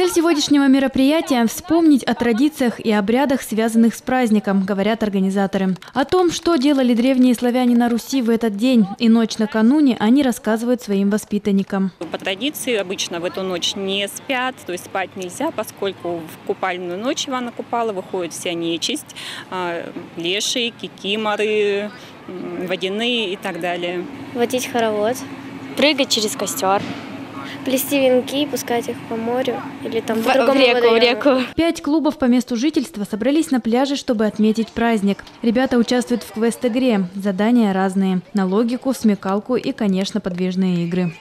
Цель сегодняшнего мероприятия – вспомнить о традициях и обрядах, связанных с праздником, говорят организаторы. О том, что делали древние славяне на Руси в этот день и ночь накануне, они рассказывают своим воспитанникам. По традиции обычно в эту ночь не спят, то есть спать нельзя, поскольку в купальную ночь Ивана Купала выходит вся нечисть, а, лешие, кикиморы, водяные и так далее. водить хоровод, прыгать через костер. Плести венки, пускать их по морю или там В, по в другому реку, в реку. Пять клубов по месту жительства собрались на пляже, чтобы отметить праздник. Ребята участвуют в квест-игре. Задания разные. На логику, смекалку и, конечно, подвижные игры.